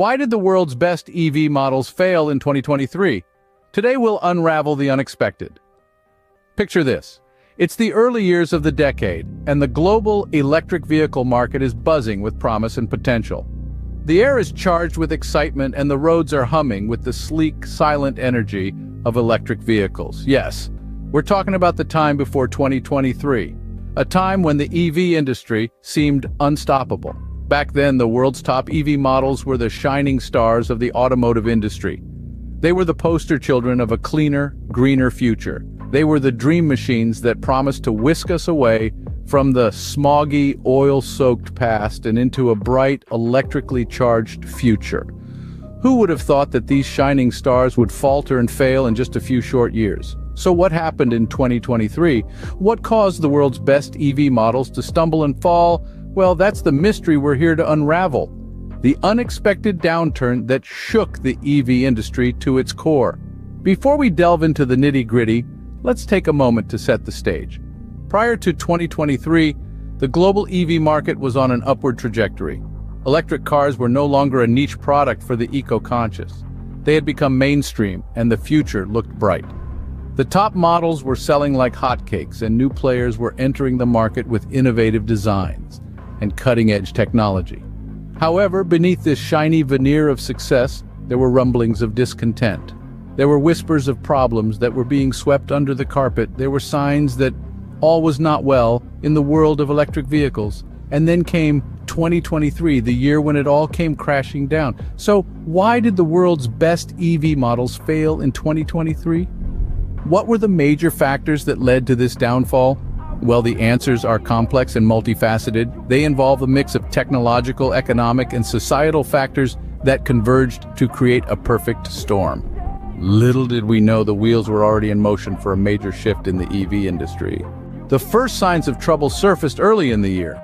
Why did the world's best EV models fail in 2023? Today we'll unravel the unexpected. Picture this. It's the early years of the decade, and the global electric vehicle market is buzzing with promise and potential. The air is charged with excitement and the roads are humming with the sleek, silent energy of electric vehicles. Yes, we're talking about the time before 2023, a time when the EV industry seemed unstoppable. Back then, the world's top EV models were the shining stars of the automotive industry. They were the poster children of a cleaner, greener future. They were the dream machines that promised to whisk us away from the smoggy, oil-soaked past and into a bright, electrically charged future. Who would have thought that these shining stars would falter and fail in just a few short years? So what happened in 2023? What caused the world's best EV models to stumble and fall? Well, that's the mystery we're here to unravel. The unexpected downturn that shook the EV industry to its core. Before we delve into the nitty-gritty, let's take a moment to set the stage. Prior to 2023, the global EV market was on an upward trajectory. Electric cars were no longer a niche product for the eco-conscious. They had become mainstream, and the future looked bright. The top models were selling like hotcakes, and new players were entering the market with innovative designs and cutting-edge technology. However, beneath this shiny veneer of success, there were rumblings of discontent. There were whispers of problems that were being swept under the carpet. There were signs that all was not well in the world of electric vehicles. And then came 2023, the year when it all came crashing down. So why did the world's best EV models fail in 2023? What were the major factors that led to this downfall? Well, the answers are complex and multifaceted. They involve a mix of technological, economic, and societal factors that converged to create a perfect storm. Little did we know the wheels were already in motion for a major shift in the EV industry. The first signs of trouble surfaced early in the year.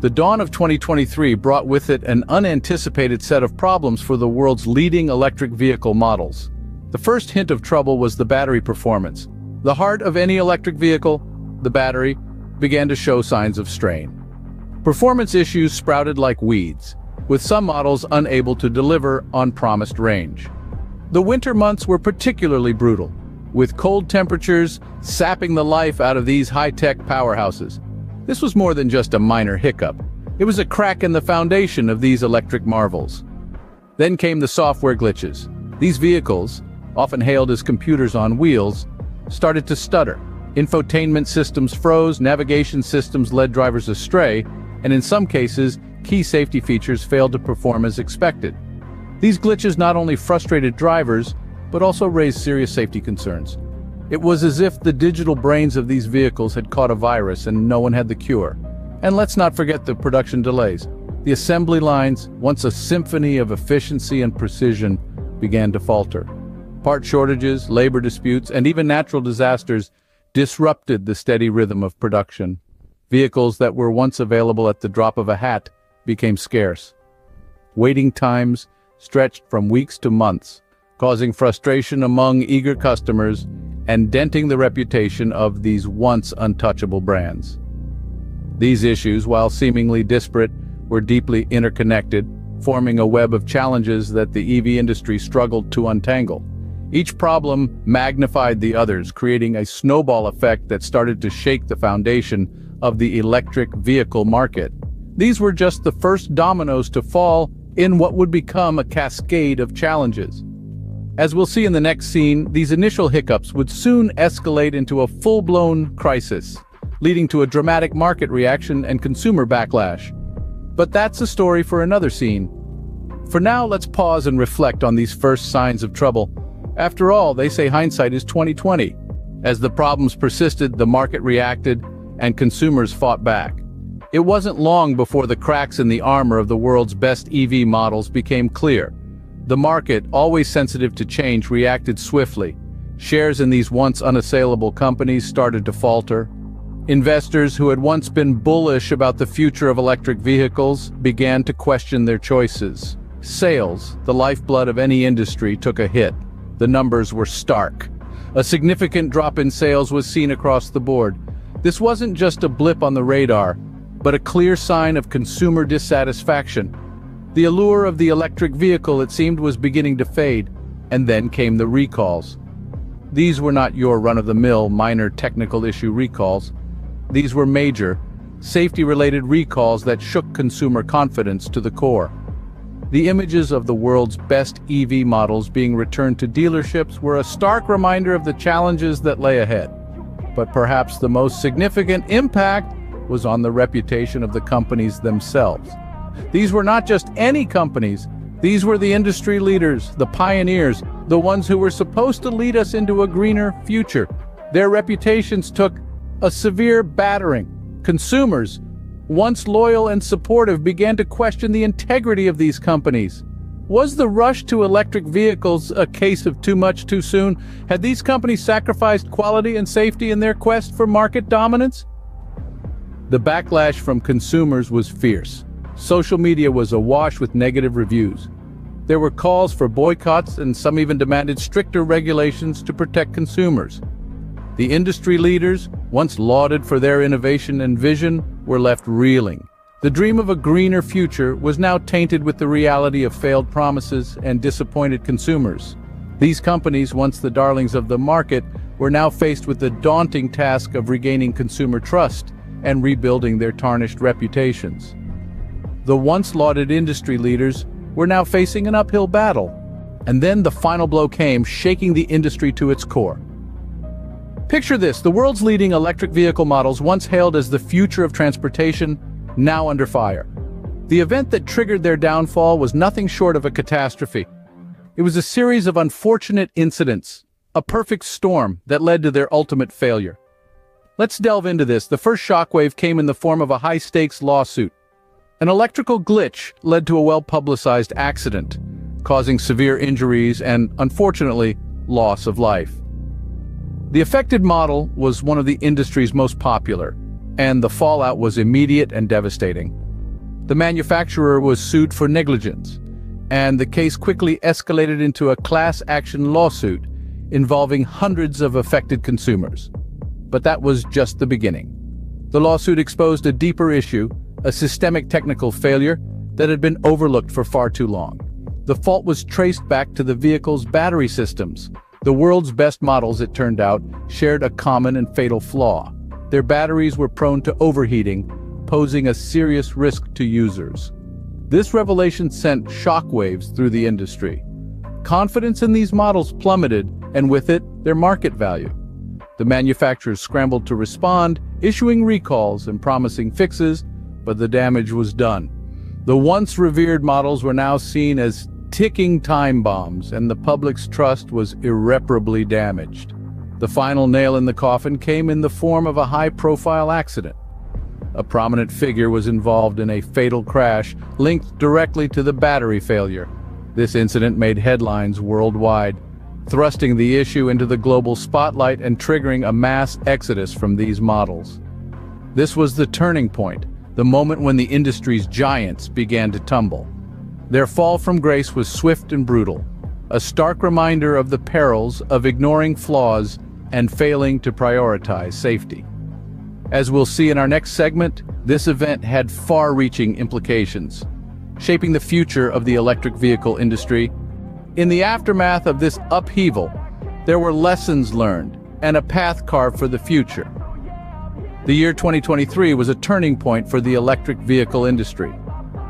The dawn of 2023 brought with it an unanticipated set of problems for the world's leading electric vehicle models. The first hint of trouble was the battery performance. The heart of any electric vehicle, the battery, began to show signs of strain. Performance issues sprouted like weeds, with some models unable to deliver on promised range. The winter months were particularly brutal, with cold temperatures sapping the life out of these high-tech powerhouses. This was more than just a minor hiccup. It was a crack in the foundation of these electric marvels. Then came the software glitches. These vehicles, often hailed as computers on wheels, started to stutter, Infotainment systems froze, navigation systems led drivers astray, and in some cases, key safety features failed to perform as expected. These glitches not only frustrated drivers, but also raised serious safety concerns. It was as if the digital brains of these vehicles had caught a virus and no one had the cure. And let's not forget the production delays. The assembly lines, once a symphony of efficiency and precision, began to falter. Part shortages, labor disputes, and even natural disasters disrupted the steady rhythm of production. Vehicles that were once available at the drop of a hat became scarce. Waiting times stretched from weeks to months, causing frustration among eager customers and denting the reputation of these once untouchable brands. These issues, while seemingly disparate, were deeply interconnected, forming a web of challenges that the EV industry struggled to untangle. Each problem magnified the others, creating a snowball effect that started to shake the foundation of the electric vehicle market. These were just the first dominoes to fall in what would become a cascade of challenges. As we'll see in the next scene, these initial hiccups would soon escalate into a full-blown crisis, leading to a dramatic market reaction and consumer backlash. But that's a story for another scene. For now, let's pause and reflect on these first signs of trouble. After all, they say hindsight is 2020. As the problems persisted, the market reacted, and consumers fought back. It wasn't long before the cracks in the armor of the world's best EV models became clear. The market, always sensitive to change, reacted swiftly. Shares in these once unassailable companies started to falter. Investors who had once been bullish about the future of electric vehicles began to question their choices. Sales, the lifeblood of any industry, took a hit. The numbers were stark. A significant drop in sales was seen across the board. This wasn't just a blip on the radar, but a clear sign of consumer dissatisfaction. The allure of the electric vehicle, it seemed, was beginning to fade, and then came the recalls. These were not your run-of-the-mill minor technical issue recalls. These were major, safety-related recalls that shook consumer confidence to the core. The images of the world's best EV models being returned to dealerships were a stark reminder of the challenges that lay ahead. But perhaps the most significant impact was on the reputation of the companies themselves. These were not just any companies, these were the industry leaders, the pioneers, the ones who were supposed to lead us into a greener future. Their reputations took a severe battering. Consumers, once loyal and supportive, began to question the integrity of these companies. Was the rush to electric vehicles a case of too much too soon? Had these companies sacrificed quality and safety in their quest for market dominance? The backlash from consumers was fierce. Social media was awash with negative reviews. There were calls for boycotts and some even demanded stricter regulations to protect consumers. The industry leaders, once lauded for their innovation and vision, were left reeling. The dream of a greener future was now tainted with the reality of failed promises and disappointed consumers. These companies, once the darlings of the market, were now faced with the daunting task of regaining consumer trust and rebuilding their tarnished reputations. The once lauded industry leaders were now facing an uphill battle. And then the final blow came, shaking the industry to its core. Picture this, the world's leading electric vehicle models once hailed as the future of transportation, now under fire. The event that triggered their downfall was nothing short of a catastrophe. It was a series of unfortunate incidents, a perfect storm that led to their ultimate failure. Let's delve into this. The first shockwave came in the form of a high-stakes lawsuit. An electrical glitch led to a well-publicized accident, causing severe injuries and, unfortunately, loss of life. The affected model was one of the industry's most popular, and the fallout was immediate and devastating. The manufacturer was sued for negligence, and the case quickly escalated into a class action lawsuit involving hundreds of affected consumers. But that was just the beginning. The lawsuit exposed a deeper issue a systemic technical failure that had been overlooked for far too long. The fault was traced back to the vehicle's battery systems. The world's best models, it turned out, shared a common and fatal flaw. Their batteries were prone to overheating, posing a serious risk to users. This revelation sent shockwaves through the industry. Confidence in these models plummeted, and with it, their market value. The manufacturers scrambled to respond, issuing recalls and promising fixes, but the damage was done. The once revered models were now seen as ticking time bombs, and the public's trust was irreparably damaged. The final nail in the coffin came in the form of a high-profile accident. A prominent figure was involved in a fatal crash linked directly to the battery failure. This incident made headlines worldwide, thrusting the issue into the global spotlight and triggering a mass exodus from these models. This was the turning point, the moment when the industry's giants began to tumble. Their fall from grace was swift and brutal, a stark reminder of the perils of ignoring flaws and failing to prioritize safety. As we'll see in our next segment, this event had far-reaching implications, shaping the future of the electric vehicle industry. In the aftermath of this upheaval, there were lessons learned and a path carved for the future. The year 2023 was a turning point for the electric vehicle industry.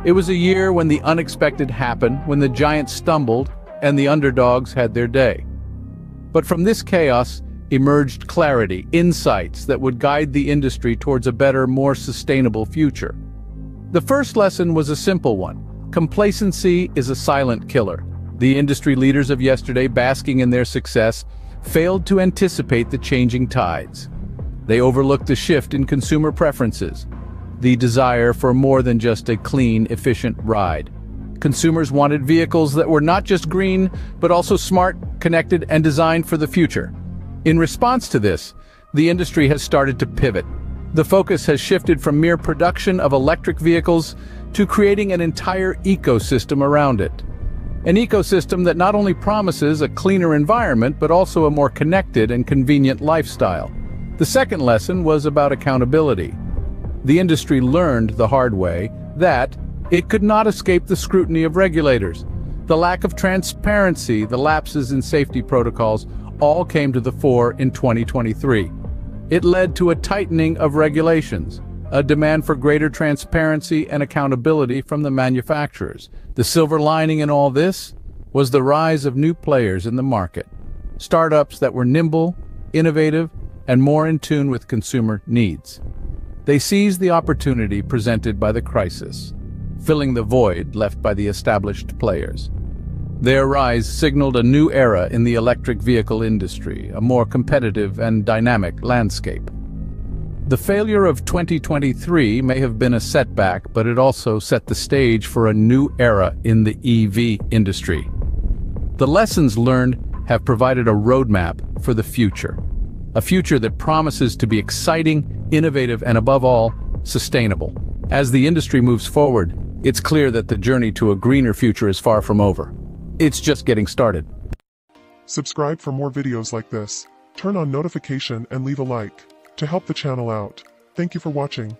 It was a year when the unexpected happened, when the giants stumbled and the underdogs had their day. But from this chaos emerged clarity, insights that would guide the industry towards a better, more sustainable future. The first lesson was a simple one. Complacency is a silent killer. The industry leaders of yesterday, basking in their success, failed to anticipate the changing tides. They overlooked the shift in consumer preferences, the desire for more than just a clean, efficient ride. Consumers wanted vehicles that were not just green, but also smart, connected, and designed for the future. In response to this, the industry has started to pivot. The focus has shifted from mere production of electric vehicles to creating an entire ecosystem around it. An ecosystem that not only promises a cleaner environment, but also a more connected and convenient lifestyle. The second lesson was about accountability. The industry learned the hard way that, It could not escape the scrutiny of regulators. The lack of transparency, the lapses in safety protocols, all came to the fore in 2023. It led to a tightening of regulations, a demand for greater transparency and accountability from the manufacturers. The silver lining in all this was the rise of new players in the market, startups that were nimble, innovative, and more in tune with consumer needs. They seized the opportunity presented by the crisis, filling the void left by the established players. Their rise signaled a new era in the electric vehicle industry, a more competitive and dynamic landscape. The failure of 2023 may have been a setback, but it also set the stage for a new era in the EV industry. The lessons learned have provided a roadmap for the future. A future that promises to be exciting, innovative, and above all, sustainable. As the industry moves forward, it's clear that the journey to a greener future is far from over. It's just getting started. Subscribe for more videos like this. Turn on notification and leave a like to help the channel out. Thank you for watching.